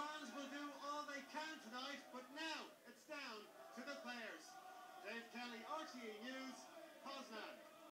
fans will do all they can tonight, but now it's down to the players. Dave Kelly, Archie